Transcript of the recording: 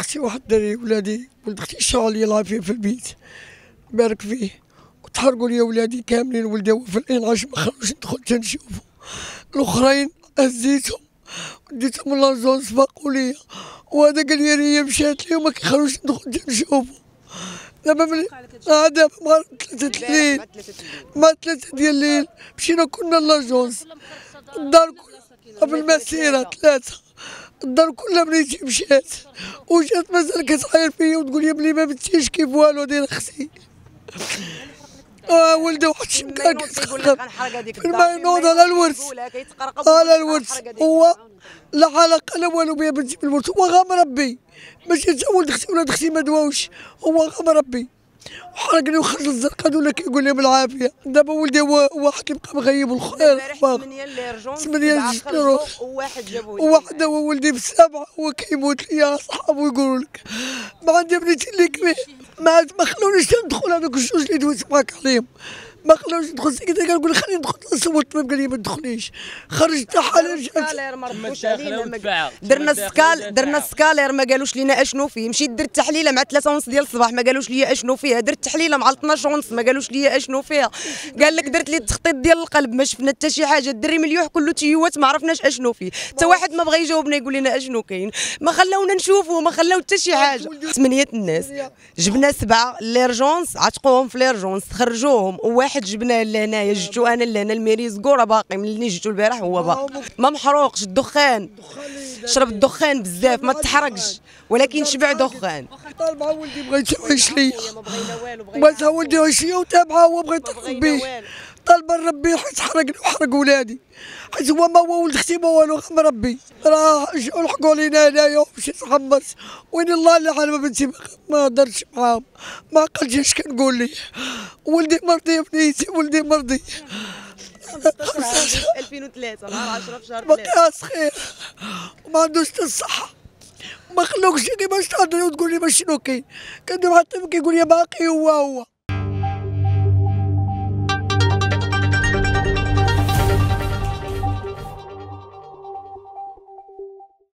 أختي واحد الدري ولادي ولد أختي الشغل يلعب فيه في البيت. بارك فيه. وتحرقوا لي ولادي كاملين ولدي في الإنعاش ما خلوش ندخل تنشوفوا الأخرين هزيتهم وديتهم لازونس فاقوا لي. وهذا قال لي هي مشات لي وما كيخلوش ندخل تنشوفوا دابا من آه دابا مع ثلاثة الليل مع ثلاثة ديال الليل مشينا كنا لاجونس الدار في المسيرة ثلاثة الدار كلها بنيتي مشات وجات مازال كتعاير فيا وتقول لي بلي ما بنتيش كيف والو داير أختي آه ولدي واحد الشمكان كيتخرب في الماء ينوض على الورث على الورث هو لا علاقة لا والو بيا بنتي بالورث هو غا مربي ماشي تا ولد أختي ولاد أختي ما دواوش. هو غا مربي وحرقني وخرج الزرقاء ولا كيقول لي بالعافية. دابا ولدي واحد كيبقى مغيب الخير ثمانية اللي رجعوا ثمانية اللي وواحد جابوه وواحد هو ولدي بالسبعة هو كيموت ليا صحابو يقولوا لك. ما عندي بنيتي اللي كبير. ما ما خلونيش ندخل هذوك الجوج اللي دويت معاك عليهم. ما خلونيش ندخل سكت قال لي خليني ندخل نصوت الطبيب قال لي ما تدخليش. خرجت ودفع. درنا السكال. درنا السكالير ما قالوش لينا أشنو فيه. مشيت درت تحليلة مع 3 ونص ديال الصباح ما قالوش لي أشنو فيها. درت تحليلة مع 12 ونص ما قالوش لي أشنو فيها. قال لك درت لي التخطيط ديال القلب ما شفنا حتى شي حاجة. الدري مليوح كله تيوات ما عرفناش أشنو فيه. حتى واحد ما بغى يجاوبنا يقول لنا أشنو كاين. ما خلاونا نشوفوا ما خلاو حتى شي حاجة. ثمانية الناس. جبنا سبعة les urgences عتقوهم في les urgences خرجوهم. وواحد جبناه لهنايا جبتو أنا لهنا الميري زكوره باقي من اللي جبتو البارح هو باقي. ما محروقش الدخان. شرب الدخان بزاف ما تحرقش. ولكن شبع دخان. طالب مع ولدي بغيت يعيش ليا بغيت ولدي يعيش ليا وتابعة هو بغيت نربيه طالب نربيه حيت حرقني وحرق ولادي. حيت هو ما هو ولد أختي ما والو غير مربي راه لحقوا لينا هنايا ومشيت حمص وين الله اللي على بنتي؟ ما- هضرتش معاهم. ما عقلتش اش كنقول ليه. ولدي مرضي بنيتي ولدي مرضي. 2003 نهار 10 في شهر باقي صغير. وما عندوش حتى الصحة. ما خلوكش كيفاش تهضري وتقول لي ما شنو كاين؟ كندير حتى كيقول لي باقي هو هو.